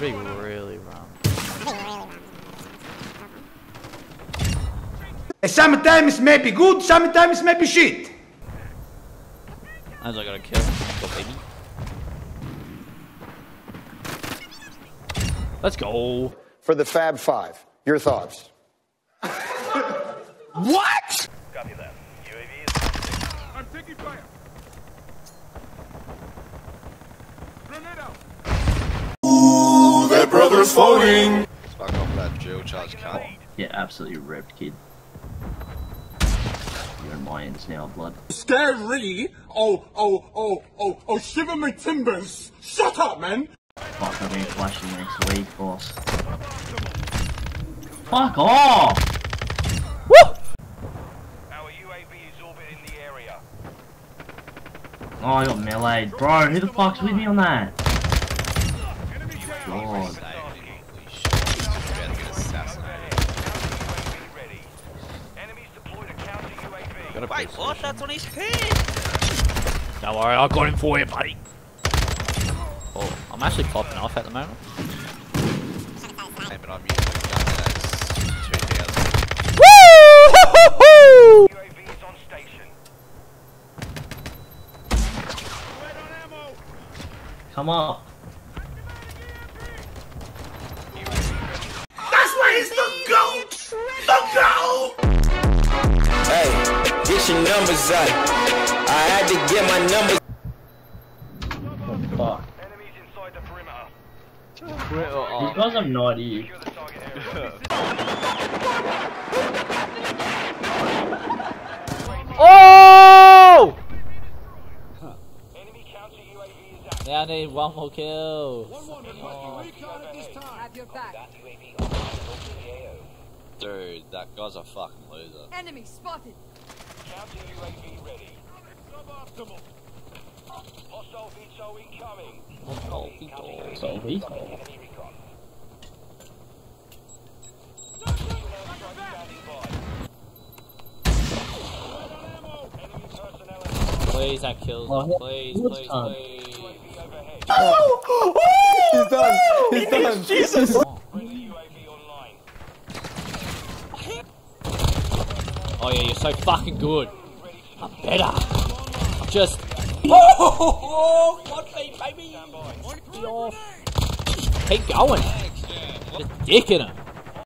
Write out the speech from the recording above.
be really wrong. Sometimes may be good, sometimes may be shit. As I got a kill. Go, baby. Let's go. For the Fab Five, your thoughts? What? Copy that. UAV is I'm taking fire. Grenade out. That brother's floating. Fuck off that drill charge cunt. Yeah, absolutely ripped, kid. You're in my ends now, blood. Scary. Oh, oh, oh, oh, oh, shiver my timbers. Shut up, man. Fuck, I've been flashing next week, boss. Fuck off! Our UAV is orbiting the area. Oh, I got meleeed. Bro, who the fuck's with me on that? God. Say, holy shit, he's just about to get assassinated. UAV ready. Enemies deployed a counter UAV. Got a Wait, what? position. That's on his head! Don't worry, I got him for you, buddy. Oh, I'm actually popping off at the moment. Hey, but I'm your numbers up. I had to get my numbers. Fuck. Enemies inside the perimeter. These guys have no idea. Secure the target area. Oh! Enemy counter UAV is active. Yeah, I need one more kill. Have your back. Dude, that guy's a fucking loser. Enemy spotted. Counter UAV ready. Suboptimal. Hostile VTOL incoming. Oh, Vito. So we Enemy recon. Enemy personnel in Please, that kills Oh, him. yeah. Please, Good please, time. please. UAV overhead. He's done. He's done. Jesus. Friendly UAV online. Oh yeah, you're so fucking good. I'm better. I'm just. Oh, one feet, baby. Keep going. Just dicking him.